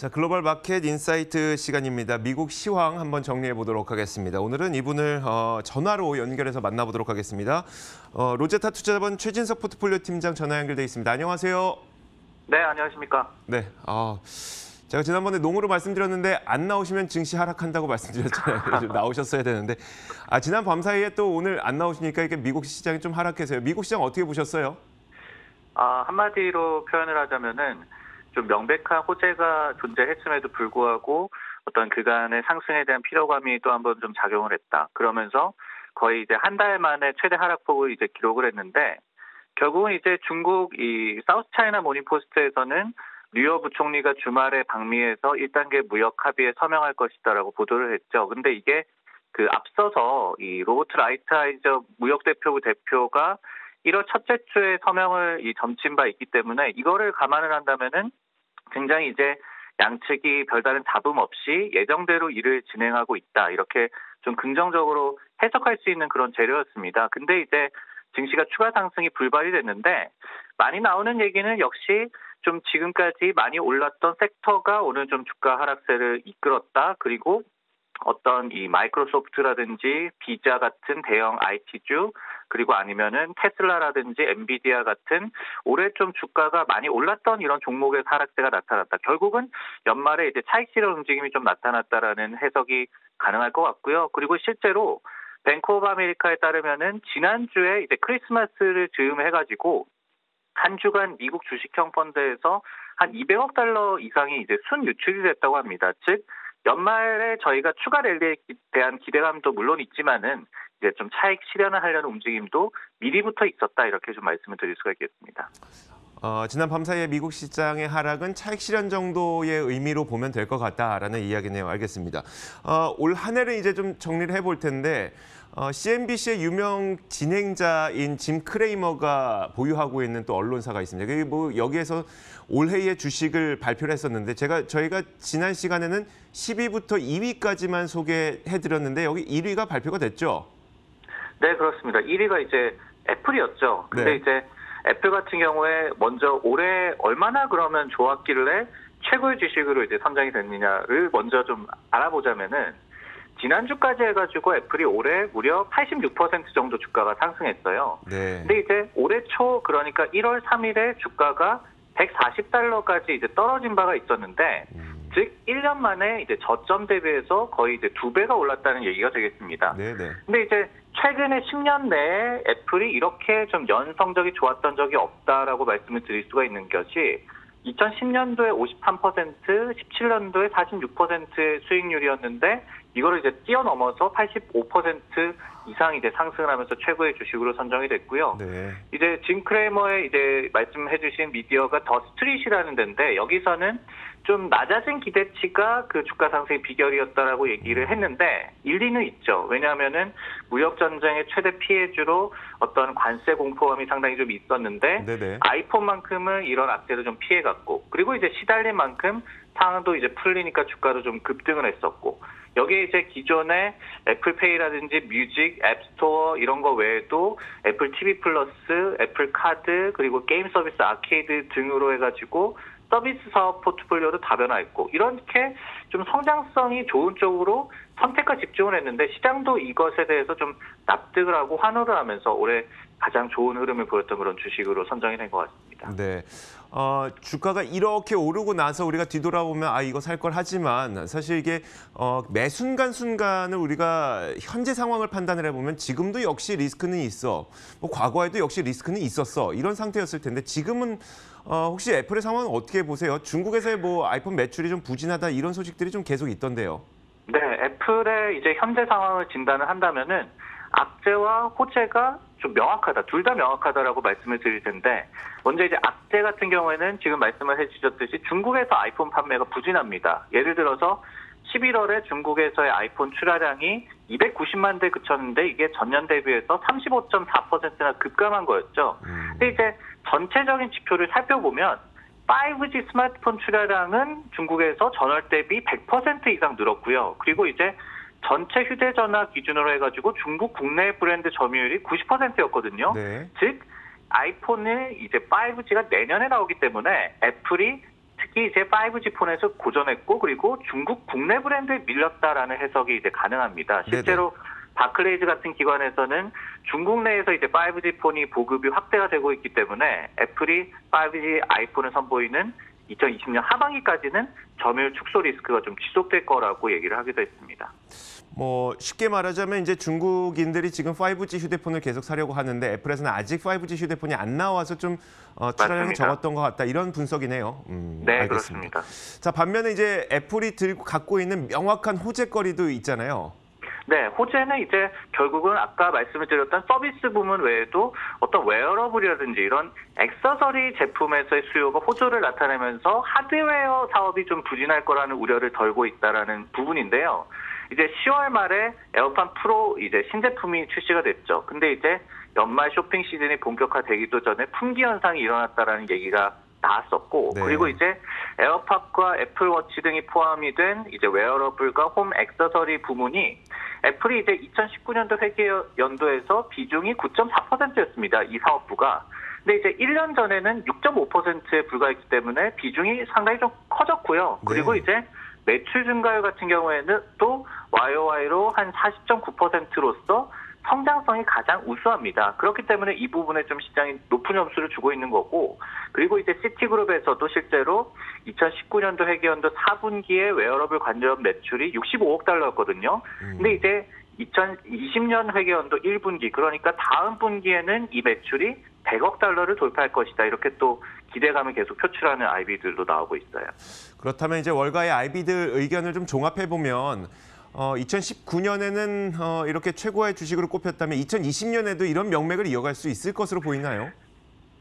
자, 글로벌 마켓 insight 시간입니다. 미국 시황 한번 정리해 보도록 하겠습니다. 오늘은 이분을 어, 전화로 연결해서 만나보도록 하겠습니다. 어, 로제타 투자자본 최진석 포트폴리오 팀장 전화 연결돼 있습니다. 안녕하세요. 네, 안녕하십니까. 네, 아, 제가 지난번에 농으로 말씀드렸는데 안 나오시면 증시 하락한다고 말씀드렸잖아요. 좀 나오셨어야 되는데, 아 지난 밤 사이에 또 오늘 안 나오시니까 이게 미국 시장이 좀 하락해서요. 미국 시장 어떻게 보셨어요? 아, 한마디로 표현을 하자면은 좀 명백한 호재가 존재했음에도 불구하고 어떤 그간의 상승에 대한 피로감이 또 한 번 좀 작용을 했다. 그러면서 거의 이제 한 달 만에 최대 하락폭을 이제 기록을 했는데 결국은 이제 중국 이 사우스 차이나 모닝 포스트에서는 류허 부총리가 주말에 방미해서 1단계 무역 합의에 서명할 것이다라고 보도를 했죠. 근데 이게 그 앞서서 이 로버트 라이트하이저 무역 대표부 대표가 1월 첫째 주에 서명을 이 점친 바 있기 때문에 이거를 감안을 한다면은 굉장히 이제 양측이 별다른 잡음 없이 예정대로 일을 진행하고 있다 이렇게 좀 긍정적으로 해석할 수 있는 그런 재료였습니다. 근데 이제 증시가 추가 상승이 불발이 됐는데 많이 나오는 얘기는 역시 좀 지금까지 많이 올랐던 섹터가 오늘 좀 주가 하락세를 이끌었다. 그리고 어떤 이 마이크로소프트라든지 비자 같은 대형 IT주 그리고 아니면은 테슬라라든지 엔비디아 같은 올해 좀 주가가 많이 올랐던 이런 종목의 하락세가 나타났다. 결국은 연말에 이제 차익 실현 움직임이 좀 나타났다라는 해석이 가능할 것 같고요. 그리고 실제로 뱅크 오브 아메리카에 따르면은 지난주에 이제 크리스마스를 즈음해 가지고 한 주간 미국 주식형 펀드에서 한 200억 달러 이상이 이제 순 유출이 됐다고 합니다. 즉 연말에 저희가 추가 랠리에 대한 기대감도 물론 있지만은 이제 좀 차익 실현을 하려는 움직임도 미리부터 있었다 이렇게 좀 말씀을 드릴 수가 있겠습니다. 어, 지난 밤 사이에 미국 시장의 하락은 차익 실현 정도의 의미로 보면 될 것 같다라는 이야기네요. 알겠습니다. 어, 올 한 해를 이제 좀 정리를 해볼 텐데 어, CNBC의 유명 진행자인 짐 크레이머가 보유하고 있는 또 언론사가 있습니다. 뭐 여기에서 올해의 주식을 발표를 했었는데 제가 저희가 지난 시간에는 10위부터 2위까지만 소개해드렸는데 여기 1위가 발표가 됐죠. 네 그렇습니다. 1위가 이제 애플이었죠. 근데 네. 이제 애플 같은 경우에 먼저 올해 얼마나 그러면 좋았길래 최고의 주식으로 이제 선정이 됐느냐를 먼저 좀 알아보자면은 지난주까지 해가지고 애플이 올해 무려 86% 정도 주가가 상승했어요. 네. 근데 이제 올해 초 그러니까 1월 3일에 주가가 140달러까지 이제 떨어진 바가 있었는데 음, 즉 1년 만에 이제 저점 대비해서 거의 이제 두 배가 올랐다는 얘기가 되겠습니다. 네네. 근데 이제 최근에 10년 내에 애플이 이렇게 좀 연성적이 좋았던 적이 없다라고 말씀을 드릴 수가 있는 것이 2010년도에 53%, 17년도에 46%의 수익률이었는데 이거를 이제 뛰어넘어서 85% 이상 이제 상승을 하면서 최고의 주식으로 선정이 됐고요. 네. 이제 짐 크레머의 이제 말씀해주신 미디어가 더 스트릿이라는 데인데 여기서는 좀 낮아진 기대치가 그 주가 상승의 비결이었다라고 얘기를 했는데 일리는 있죠. 왜냐하면은 무역 전쟁의 최대 피해주로 어떤 관세 공포감이 상당히 좀 있었는데 네네. 아이폰만큼은 이런 악재도 좀 피해갔고 그리고 이제 시달린 만큼 상황도 이제 풀리니까 주가도 좀 급등을 했었고 여기에 이제 기존의 애플페이라든지 뮤직, 앱스토어 이런 거 외에도 애플 TV 플러스, 애플 카드 그리고 게임 서비스 아케이드 등으로 해가지고 서비스 사업 포트폴리오도 다변화했고 이렇게 좀 성장성이 좋은 쪽으로 선택과 집중을 했는데 시장도 이것에 대해서 좀 납득을 하고 환호를 하면서 올해 가장 좋은 흐름을 보였던 그런 주식으로 선정이 된 것 같습니다. 네. 어, 주가가 이렇게 오르고 나서 우리가 뒤돌아보면 아 이거 살 걸 하지만 사실 이게 어, 매 순간 순간을 우리가 현재 상황을 판단을 해보면 지금도 역시 리스크는 있어. 뭐 과거에도 역시 리스크는 있었어. 이런 상태였을 텐데 지금은 어, 혹시 애플의 상황은 어떻게 보세요? 중국에서의 뭐 아이폰 매출이 좀 부진하다 이런 소식들이 좀 계속 있던데요. 네, 애플의 이제 현재 상황을 진단을 한다면은 악재와 호재가 좀 명확하다, 둘 다 명확하다라고 말씀을 드릴 텐데 먼저 이제 악재 같은 경우에는 지금 말씀을 해주셨듯이 중국에서 아이폰 판매가 부진합니다. 예를 들어서 11월에 중국에서의 아이폰 출하량이 290만 대 그쳤는데 이게 전년 대비해서 35.4%나 급감한 거였죠. 음, 근데 이제 전체적인 지표를 살펴보면 5G 스마트폰 출하량은 중국에서 전월 대비 100% 이상 늘었고요. 그리고 이제 전체 휴대전화 기준으로 해가지고 중국 국내 브랜드 점유율이 90%였거든요. 네. 즉 아이폰은 이제 5G가 내년에 나오기 때문에 애플이 특히 이제 5G 폰에서 고전했고 그리고 중국 국내 브랜드에 밀렸다라는 해석이 이제 가능합니다. 실제로 바클레이즈 같은 기관에서는 중국 내에서 이제 5G 폰이 보급이 확대가 되고 있기 때문에 애플이 5G 아이폰을 선보이는 2020년 하반기까지는 점유율 축소 리스크가 좀 지속될 거라고 얘기를 하기도 했습니다. 뭐 쉽게 말하자면 이제 중국인들이 지금 5G 휴대폰을 계속 사려고 하는데 애플에서는 아직 5G 휴대폰이 안 나와서 좀 어, 출하량이. 적었던 것 같다 이런 분석이네요. 음, 네, 알겠습니다. 그렇습니다. 자 반면에 이제 애플이 들고 갖고 있는 명확한 호재거리도 있잖아요. 네, 호재는 이제 결국은 아까 말씀을 드렸던 서비스 부문 외에도 어떤 웨어러블이라든지 이런 액세서리 제품에서의 수요가 호조를 나타내면서 하드웨어 사업이 좀 부진할 거라는 우려를 덜고 있다라는 부분인데요. 이제 10월 말에 에어팟 프로 이제 신제품이 출시가 됐죠. 근데 이제 연말 쇼핑 시즌이 본격화되기도 전에 품귀 현상이 일어났다라는 얘기가 나왔었고 네. 그리고 이제 에어팟과 애플워치 등이 포함이 된 이제 웨어러블과 홈 액세서리 부문이 애플이 이제 2019년도 회계 연도에서 비중이 9.4%였습니다. 이 사업부가. 근데 이제 1년 전에는 6.5%에 불과했기 때문에 비중이 상당히 좀 커졌고요. 그리고 네. 이제 매출 증가율 같은 경우에는 또 YOY로 한 40.9%로서 성장성이 가장 우수합니다. 그렇기 때문에 이 부분에 좀 시장이 높은 점수를 주고 있는 거고, 그리고 이제 시티그룹에서도 실제로 2019년도 회계연도 4분기에 웨어러블 관련 매출이 65억 달러였거든요. 음. 근데 이제 2020년 회계연도 1분기, 그러니까 다음 분기에는 이 매출이 100억 달러를 돌파할 것이다. 이렇게 또 기대감을 계속 표출하는 아이비들도 나오고 있어요. 그렇다면 이제 월가의 아이비들 의견을 좀 종합해 보면 어, 2019년에는 어, 이렇게 최고의 주식으로 꼽혔다면 2020년에도 이런 명맥을 이어갈 수 있을 것으로 보이나요?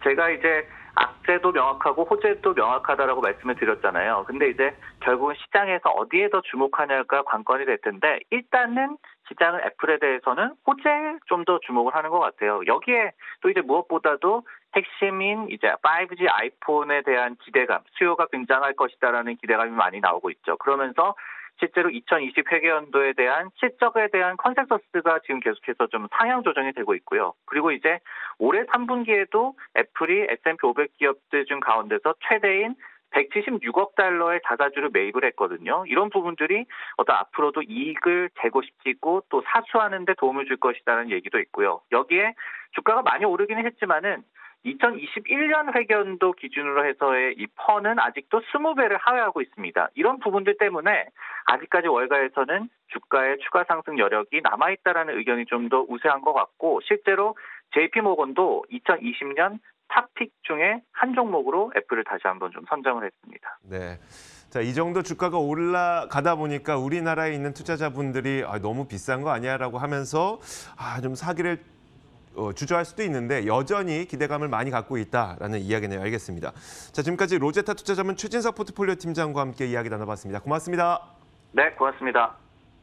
제가 이제 악재도 명확하고 호재도 명확하다라고 말씀을 드렸잖아요. 근데 이제 결국은 시장에서 어디에 더 주목하냐가 관건이 될 텐데 일단은 시장은 애플에 대해서는 호재에 좀 더 주목을 하는 것 같아요. 여기에 또 이제 무엇보다도 핵심인 이제 5G 아이폰에 대한 기대감, 수요가 굉장할 것이다라는 기대감이 많이 나오고 있죠. 그러면서 실제로 2020 회계연도에 대한 실적에 대한 컨센서스가 지금 계속해서 좀 상향 조정이 되고 있고요. 그리고 이제 올해 3분기에도 애플이 S&P 500 기업들 중 가운데서 최대인 176억 달러의 자사주를 매입을 했거든요. 이런 부분들이 어떤 앞으로도 이익을 재고시키고 또 사수하는 데 도움을 줄 것이라는 얘기도 있고요. 여기에 주가가 많이 오르기는 했지만은 2021년 회견도 기준으로 해서의 이 펀은 아직도 20배를 하회하고 있습니다. 이런 부분들 때문에 아직까지 월가에서는 주가의 추가 상승 여력이 남아있다라는 의견이 좀 더 우세한 것 같고 실제로 JP모건도 2020년 탑픽 중에 한 종목으로 애플을 다시 한번 좀 선정을 했습니다. 네. 자, 이 정도 주가가 올라가다 보니까 우리나라에 있는 투자자분들이 아, 너무 비싼 거 아니야 라고 하면서 아, 좀 사기를 어, 주저할 수도 있는데 여전히 기대감을 많이 갖고 있다라는 이야기네요. 알겠습니다. 자, 지금까지 로제타 투자자문 최진석 포트폴리오 팀장과 함께 이야기 나눠봤습니다. 고맙습니다. 네, 고맙습니다.